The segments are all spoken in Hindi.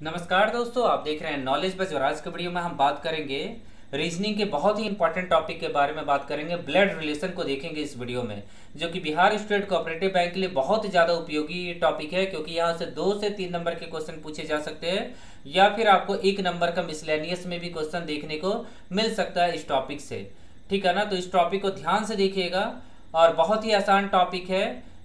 नमस्कार दोस्तों, आप देख रहे हैं नॉलेज बस और आज के वीडियो में हम बात करेंगे रीजनिंग के बहुत ही इंपॉर्टेंट टॉपिक के बारे में बात करेंगे ब्लड रिलेशन को देखेंगे इस वीडियो में, जो कि बिहार स्टेट कोऑपरेटिव बैंक के लिए बहुत ही ज़्यादा उपयोगी टॉपिक है, क्योंकि यहाँ से दो से तीन नंबर के क्वेश्चन पूछे जा सकते हैं, या फिर आपको एक नंबर का मिसलेनियस में भी क्वेश्चन देखने को मिल सकता है इस टॉपिक से। ठीक है ना? तो इस टॉपिक को ध्यान से देखिएगा, और बहुत ही आसान टॉपिक है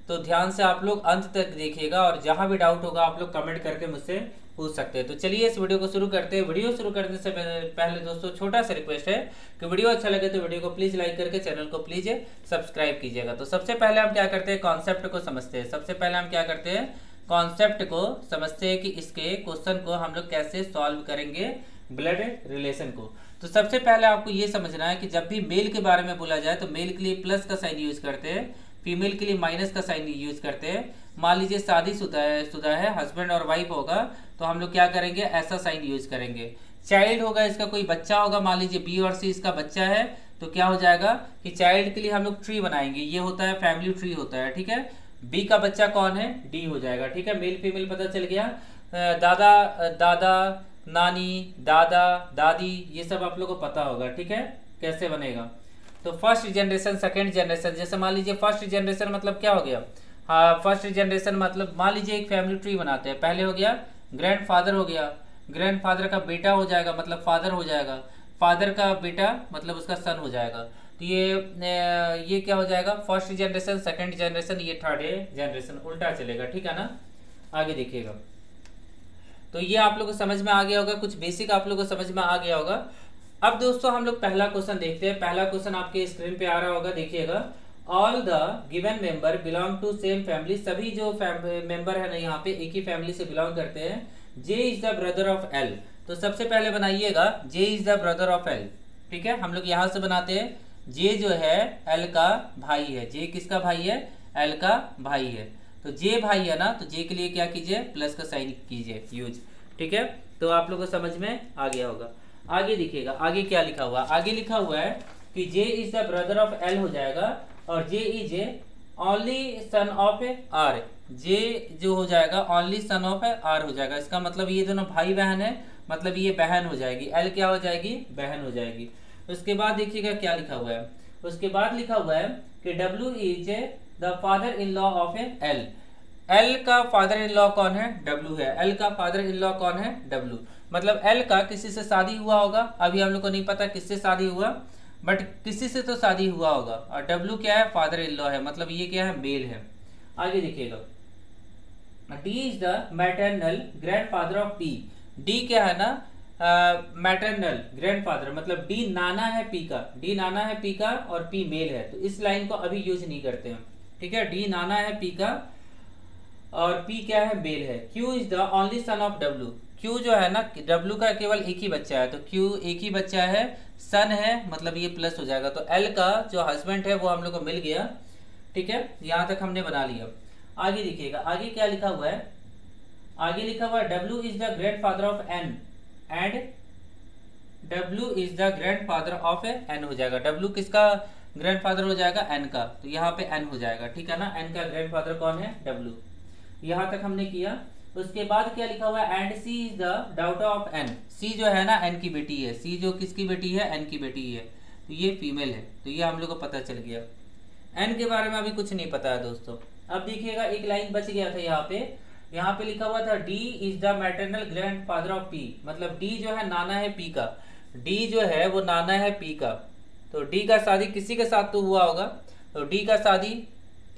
तो ध्यान से आप लोग अंत तक देखिएगा, और जहाँ भी डाउट होगा, आप लोग कमेंट करके मुझसे पूछ सकते हैं। तो चलिए इस वीडियो को शुरू करते हैं। वीडियो शुरू करने से पहले दोस्तों, छोटा सा रिक्वेस्ट है कि वीडियो अच्छा लगे तो वीडियो को प्लीज़ लाइक करके चैनल को प्लीज़ सब्सक्राइब कीजिएगा। तो सबसे पहले हम क्या करते हैं? कॉन्सेप्ट को समझते हैं। सबसे पहले हम क्या करते हैं? कॉन्सेप्ट को समझते हैं कि इसके क्वेश्चन को हम लोग कैसे सॉल्व करेंगे ब्लड रिलेशन को। तो सबसे पहले आपको ये समझना है कि जब भी मेल के बारे में बोला जाए तो मेल के लिए प्लस का साइन यूज़ करते हैं फीमेल के लिए माइनस का साइन यूज़ करते हैं। मान लीजिए शादी शुदा है है हस्बैंड और वाइफ होगा तो हम लोग क्या करेंगे? ऐसा साइन यूज़ करेंगे। चाइल्ड होगा, इसका कोई बच्चा होगा, मान लीजिए बी और सी इसका बच्चा है तो क्या हो जाएगा कि चाइल्ड के लिए हम लोग ट्री बनाएँगे। ये होता है फैमिली ट्री होता है, ठीक है? बी का बच्चा कौन है? डी हो जाएगा, ठीक है? मेल फीमेल पता चल गया। दादा दादा, नानी, दादा, दादी, ये सब आप लोग को पता होगा, ठीक है? कैसे बनेगा? तो फ़र्स्ट जनरेशन सेकेंड जनरेशन जैसे मान लीजिए फ़र्स्ट जनरेशन मतलब क्या हो गया? फ़र्स्ट जनरेशन मतलब मान लीजिए एक फैमिली ट्री बनाते हैं। पहले हो गया ग्रैंड फादर हो गया। ग्रैंड फादर का बेटा हो जाएगा मतलब फादर हो जाएगा। फादर का बेटा मतलब उसका सन हो जाएगा। तो ये ये क्या हो जाएगा? फ़र्स्ट जनरेशन सेकंड जनरेशन ये थर्ड जनरेशन उल्टा चलेगा, ठीक है ना? आगे देखिएगा। तो ये आप लोग को समझ में आ गया होगा, कुछ बेसिक आप लोग को समझ में आ गया होगा। अब दोस्तों, हम लोग पहला क्वेश्चन देखते हैं। पहला क्वेश्चन आपके स्क्रीन पे आ रहा होगा, देखिएगा। All the given member belong to same family सभी जो मेंबर है ना यहाँ पे, एक ही फैमिली से बिलोंग करते हैं। J is the brother of L तो सबसे पहले बनाइएगा J is the brother of L ठीक है? हम लोग यहाँ से बनाते हैं। जे जो है एल का भाई है। जे किसका भाई है? एल का भाई है। तो जे भाई है ना तो जे के लिए क्या कीजिए? प्लस का साइन कीजिए यूज़ ठीक है? तो आप लोगों को समझ में आ गया होगा। आगे दिखेगा आगे क्या लिखा हुआ? आगे लिखा हुआ है कि J is the brother of L हो जाएगा। और J is a only son of A R J जो हो जाएगा only son of A R हो जाएगा। इसका मतलब ये दोनों भाई बहन है मतलब ये बहन हो जाएगी। एल क्या हो जाएगी? बहन हो जाएगी। उसके बाद देखिएगा क्या लिखा हुआ है। उसके बाद लिखा हुआ है कि W is a the father in law of A L L का फादर इन लॉ कौन है? डब्ल्यू है। एल का फादर इन लॉ कौन है? डब्ल्यू मतलब एल का किसी से शादी हुआ होगा? अभी हम लोग को नहीं पता किससे शादी हुआ। बट किसी से तो शादी हुआ होगा। और डब्ल्यू क्या है? फादर इन लॉ है। मतलब ये क्या है? मेल है। आगे देखिएगा। D is the maternal grandfather of P D क्या है ना? मैटरनल ग्रैंड फादर मतलब डी नाना है पी का। डी नाना है पी का और पी मेल है। तो इस लाइन को अभी यूज़ नहीं करते हैं ठीक है? डी नाना है पी का। और पी क्या है? बेल है। Q is the only son of W Q जो है ना डब्ल्यू का केवल एक ही बच्चा है तो क्यू एक ही बच्चा है। सन है मतलब ये प्लस हो जाएगा। तो एल का जो हस्बैंड है, वो हम लोग को मिल गया। ठीक है? यहाँ तक हमने बना लिया। आगे देखिएगा। आगे क्या लिखा हुआ है? आगे लिखा हुआ W is the grandfather of N and W is the grandfather of N हो जाएगा। डब्ल्यू किसका ग्रैंड फादर हो जाएगा? एन का। तो यहाँ पे एन हो जाएगा। ठीक है ना? एन का ग्रैंड फादर कौन है? डब्ल्यू यहाँ तक हमने किया। उसके बाद क्या लिखा हुआ है? And C is the daughter of N C जो है ना एन की बेटी है। सी जो किसकी बेटी है? एन की बेटी है। तो ये फीमेल है। तो ये हम लोग को पता चल गया। एन के बारे में अभी कुछ नहीं पता है दोस्तों। अब देखिएगा, एक लाइन बच गया था यहाँ पे। यहाँ पे लिखा हुआ था D is the maternal grandfather of P मतलब डी जो है, नाना है पी का। डी जो है, वो नाना है पी का। तो डी का शादी किसी के साथ तो हुआ होगा। तो डी का शादी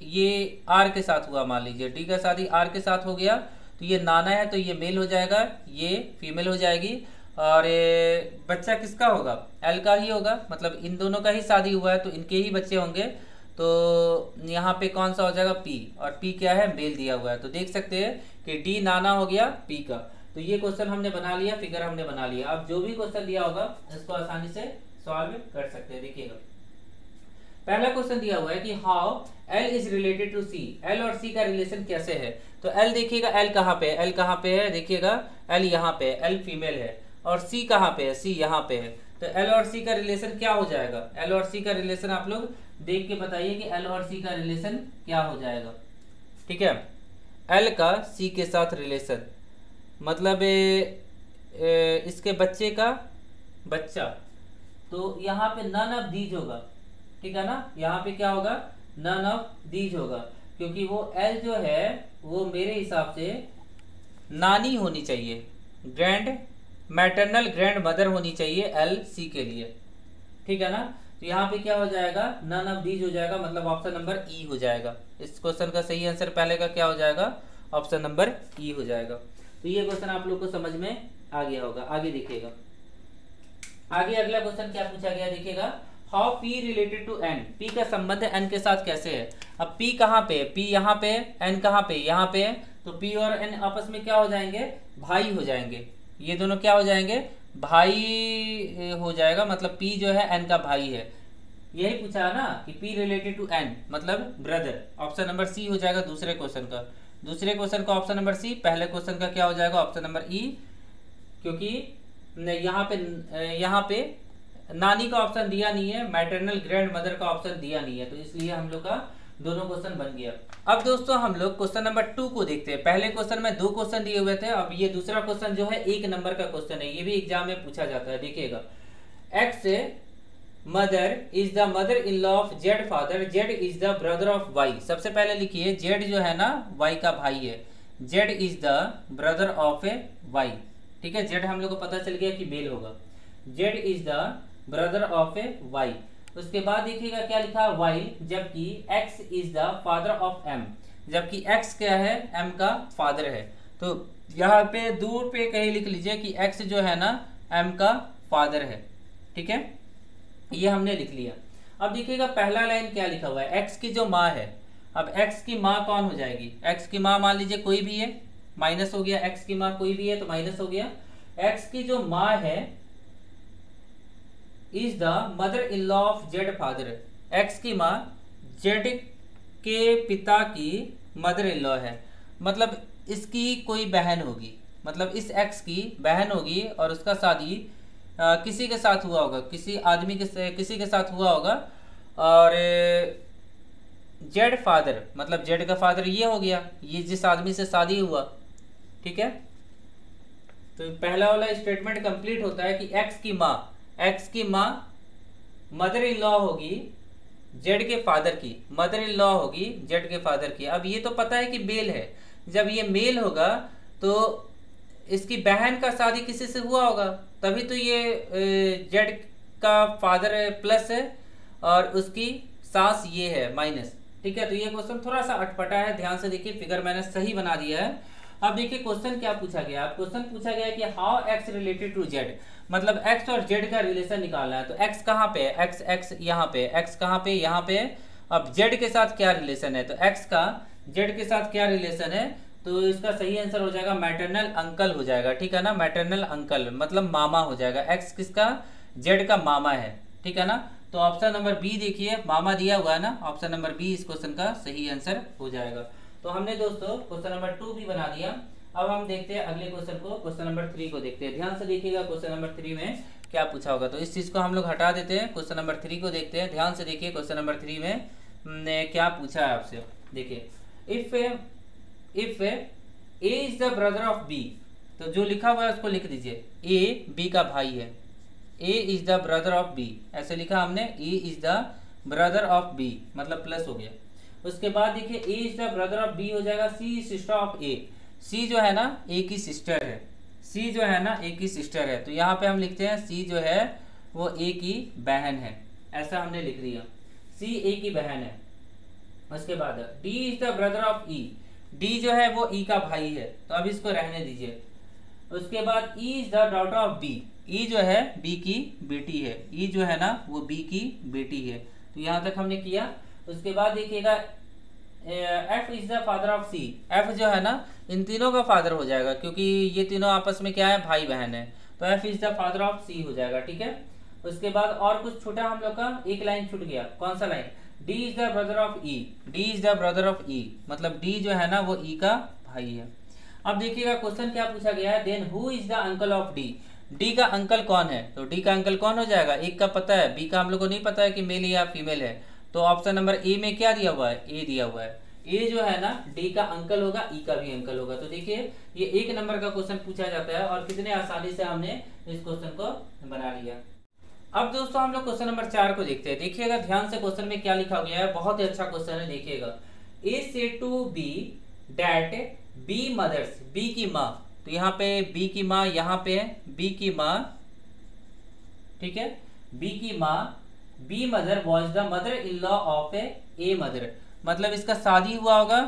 ये आर के साथ हुआ, मान लीजिए, डी का शादी आर के साथ हो गया तो ये नाना है तो ये मेल हो जाएगा, ये फीमेल हो जाएगी, और ये बच्चा किसका होगा? एल का ही होगा मतलब इन दोनों का ही शादी हुआ है तो इनके ही बच्चे होंगे तो यहाँ पे कौन सा हो जाएगा? पी और पी क्या है? मेल दिया हुआ है तो देख सकते हैं कि डी नाना हो गया पी का। तो ये क्वेश्चन हमने बना लिया फिगर हमने बना लिया। अब जो भी क्वेश्चन दिया होगा, इसको आसानी से सॉल्व कर सकते हैं, देखिएगा। पहला क्वेश्चन दिया हुआ है कि how L is related to C L और सी का रिलेशन कैसे है? तो एल देखिएगा एल कहाँ पे एल कहाँ पे है? देखिएगा एल यहाँ पे एल फीमेल है। और सी कहाँ पे है? सी यहाँ पे है। तो एल और सी का रिलेशन क्या हो जाएगा? एल और सी का रिलेशन आप लोग देख के बताइए कि एल और सी का रिलेशन क्या हो जाएगा। ठीक है? एल का सी के साथ रिलेशन मतलब ए, ए, इसके बच्चे का बच्चा। तो यहाँ पे नन ऑफ़ दीज होगा। ठीक है ना? यहाँ पे क्या होगा? नन ऑफ़ दीज होगा। क्योंकि वो एल जो है, वो मेरे हिसाब से नानी होनी चाहिए। ग्रैंड मैटरनल ग्रैंड मदर होनी चाहिए एल सी के लिए। ठीक है ना? तो यहाँ पे क्या हो जाएगा? नन ऑफ़ दीज हो जाएगा मतलब ऑप्शन नंबर ई हो जाएगा। इस क्वेश्चन का सही आंसर पहले का क्या हो जाएगा? ऑप्शन नंबर ई हो जाएगा। तो ये क्वेश्चन आप लोग को समझ में आ गया होगा। आगे देखिएगा। आगे अगला क्वेश्चन क्या पूछा गया? देखिएगा। How P related to N P का संबंध एन के साथ कैसे है? अब पी कहाँ पे पी यहाँ पे एन कहाँ पे यहाँ पे तो पी और एन आपस में क्या हो जाएँगे? भाई हो जाएँगे। ये दोनों क्या हो जाएँगे? भाई हो जाएगा मतलब पी जो है एन का भाई है। यही पूछा है ना कि पी रिलेटेड टू एन मतलब ब्रदर ऑप्शन नंबर सी हो जाएगा दूसरे क्वेश्चन का। दूसरे क्वेश्चन का ऑप्शन नंबर सी पहले क्वेश्चन का क्या हो जाएगा? ऑप्शन नंबर ई क्योंकि यहाँ पे यहाँ पे नानी का ऑप्शन दिया नहीं है मैटरनल ग्रैंड मदर का ऑप्शन दिया नहीं है तो इसलिए हम लोग का दोनों क्वेश्चन बन गया। अब दोस्तों हम लोग क्वेश्चन नंबर टू को देखते हैं। पहले क्वेश्चन में दो क्वेश्चन दिए हुए थे, अब ये दूसरा क्वेश्चन जो है, एक नंबर का क्वेश्चन है। ये भी एग्ज़ाम में पूछा जाता है, देखिएगा। X mother is the mother in law of Z father Z is the brother of Y सबसे पहले लिखिए जेड जो है ना वाई का भाई है। Z is the brother of A Y ठीक है? जेड हम लोग को पता चल गया कि मेल होगा। Z is the brother of A Y उसके बाद देखिएगा क्या लिखा वाई जबकि X is the father of M जबकि एक्स क्या है? एम का फादर है। तो यहाँ पे दूर पे कहीं लिख लीजिए कि एक्स जो है ना एम का फादर है। ठीक है? ये हमने लिख लिया। अब देखिएगा पहला लाइन क्या लिखा हुआ है? एक्स की जो माँ है। अब एक्स की माँ कौन हो जाएगी? एक्स की माँ मान लीजिए कोई भी है। माइनस हो गया एक्स की माँ, कोई भी है तो माइनस हो गया। एक्स की जो माँ है is the mother in law of Z father X की माँ जेड के पिता की मदर इन लॉ है। मतलब इसकी कोई बहन होगी। मतलब इस एक्स की बहन होगी और उसका शादी किसी के साथ हुआ होगा। किसी आदमी के किसी के साथ हुआ होगा। और जेड फादर मतलब जेड का फादर ये हो गया। ये जिस आदमी से शादी हुआ। ठीक है? तो पहला वाला स्टेटमेंट कंप्लीट होता है कि एक्स की माँ एक्स की माँ मदर इन लॉ होगी जेड के फादर की मदर इन लॉ होगी जेड के फादर की। अब ये तो पता है कि मेल है। जब ये मेल होगा तो इसकी बहन का शादी किसी से हुआ होगा? तभी तो ये जेड का फादर प्लस है और उसकी सास ये है माइनस ठीक है तो ये क्वेश्चन थोड़ा सा अटपटा है। ध्यान से देखिए फिगर मैंने सही बना दिया है। अब देखिए क्वेश्चन क्या पूछा गया? क्वेश्चन पूछा गया कि how X related to Z मतलब एक्स और जेड का रिलेशन निकालना है तो एक्स कहाँ पे एक्स एक्स यहाँ पे एक्स कहाँ पे? यहाँ पे अब जेड के साथ क्या रिलेशन है? तो एक्स का जेड के साथ क्या रिलेशन है? तो इसका सही आंसर हो जाएगा मैटरनल अंकल हो जाएगा, ठीक है ना? मैटरनल अंकल मतलब मामा हो जाएगा। एक्स किसका? जेड का मामा है, ठीक है ना? तो ऑप्शन नंबर बी देखिए, मामा दिया हुआ है ना? ऑप्शन नंबर बी इस क्वेश्चन का सही आंसर हो जाएगा। तो हमने दोस्तों क्वेश्चन नंबर टू भी बना दिया। अब हम देखते हैं अगले क्वेश्चन को। क्वेश्चन नंबर थ्री को देखते हैं। ध्यान से देखिएगा क्वेश्चन नंबर थ्री में क्या पूछा होगा। तो इस चीज़ को हम लोग हटा देते हैं। क्वेश्चन नंबर थ्री को देखते हैं। ध्यान से देखिए क्वेश्चन नंबर थ्री में क्या पूछा है आपसे। देखिए if if A is the brother of B तो जो लिखा हुआ है उसको लिख दीजिए। ए बी का भाई है। A is the brother of B ऐसे लिखा हमने A is the brother of B मतलब प्लस हो गया। उसके बाद देखिए A is the brother of B हो जाएगा सी सिस्टर ऑफ़ ए सी जो है ना ए की सिस्टर है. सी जो है ना ए की सिस्टर है. तो यहाँ पे हम लिखते हैं सी जो है, वो ए की बहन है. ऐसा हमने लिख दिया. सी ए की बहन है. उसके बाद D is the brother of E D जो है, वो ई का भाई है. तो अब इसको रहने दीजिए. उसके बाद E is the daughter of B E जो है बी की बेटी है. ई जो है ना, वो बी की बेटी है. तो यहाँ तक हमने किया. उसके बाद देखिएगा F is the father of C F जो है ना, इन तीनों का फादर हो जाएगा, क्योंकि ये तीनों आपस में क्या है भाई बहन है। तो F is the father of C हो जाएगा, ठीक है? उसके बाद और कुछ छूटा हम लोग का, एक लाइन छूट गया। कौन सा line? D is the brother of E D is the brother of E मतलब डी जो है ना, वो ई e का भाई है। अब देखिएगा क्वेश्चन क्या पूछा गया है? Then who is the uncle of D D का अंकल कौन है? तो डी का अंकल कौन हो जाएगा? एक का पता है। बी का हम लोग को नहीं पता है कि मेल या फीमेल है। तो ऑप्शन नंबर ए में क्या दिया हुआ है? ए दिया हुआ है। ए जो है ना डी का अंकल होगा ई का भी अंकल होगा। तो देखिए, ये एक नंबर का क्वेश्चन पूछा जाता है और कितने आसानी से हमने इस क्वेश्चन को बना लिया। अब दोस्तों, हम लोग क्वेश्चन नंबर चार को देखते हैं। देखिएगा, ध्यान से क्वेश्चन में क्या लिखा गया है। बहुत ही अच्छा क्वेश्चन है, देखिएगा। ए से to B that B mother's B की माँ। तो यहाँ पे बी की माँ, यहाँ पे बी की माँ। ठीक है? बी की माँ B mother was the mother in law of A A mother मतलब इसका शादी हुआ होगा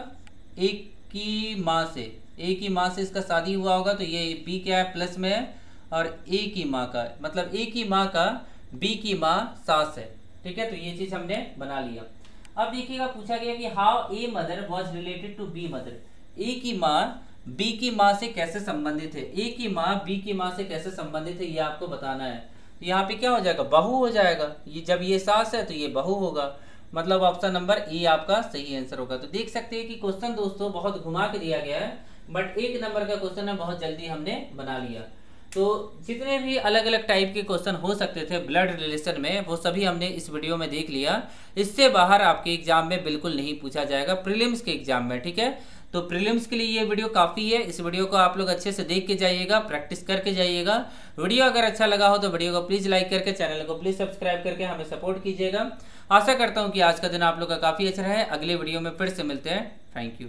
एक की माँ से। ए की माँ से इसका शादी हुआ होगा तो ये बी क्या है? प्लस में है, और ए की माँ का। मतलब ए की माँ का बी की माँ सास है। ठीक है? तो ये चीज़ हमने बना लिया। अब देखिएगा, पूछा गया कि how A mother was related to B mother A की माँ बी की माँ से कैसे संबंधित है? ए की माँ बी की माँ से कैसे संबंधित है, ये आपको बताना है। यहाँ पे क्या हो जाएगा? बहू हो जाएगा। ये जब ये सास है तो ये बहू होगा। मतलब ऑप्शन नंबर ए आपका सही आंसर होगा। तो देख सकते हैं कि क्वेश्चन दोस्तों बहुत घुमा के दिया गया है बट एक नंबर का क्वेश्चन है, बहुत जल्दी हमने बना लिया। तो जितने भी अलग अलग टाइप के क्वेश्चन हो सकते थे ब्लड रिलेशन में, वो सभी हमने इस वीडियो में देख लिया। इससे बाहर आपके एग्ज़ाम में बिल्कुल नहीं पूछा जाएगा। प्रीलिम्स के एग्ज़ाम में, ठीक है? तो प्रीलिम्स के लिए ये वीडियो काफ़ी है। इस वीडियो को आप लोग अच्छे से देख के जाइएगा प्रैक्टिस करके जाइएगा। वीडियो अगर अच्छा लगा हो तो वीडियो को प्लीज़ लाइक करके चैनल को प्लीज़ सब्सक्राइब करके हमें सपोर्ट कीजिएगा। आशा करता हूँ कि आज का दिन आप लोग का काफ़ी अच्छा रहे। अगले वीडियो में फिर से मिलते हैं। Thank you